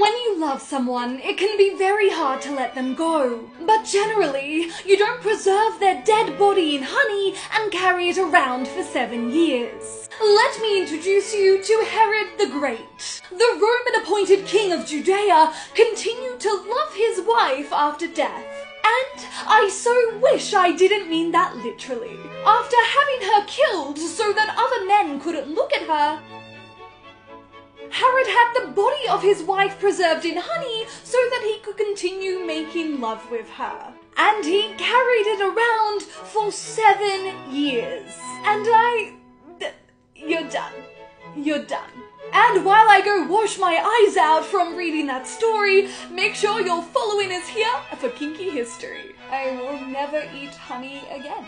When you love someone, it can be very hard to let them go. But generally, you don't preserve their dead body in honey and carry it around for seven years. Let me introduce you to Herod the Great. The Roman appointed king of Judea continued to love his wife after death. And I so wish I didn't mean that literally. After having her killed so that other men couldn't look at her, Herod had the body of his wife preserved in honey so that he could continue making love with her. And he carried it around for seven years. And I. You're done. You're done. And while I go wash my eyes out from reading that story, make sure you're following us here for Kinky History. I will never eat honey again.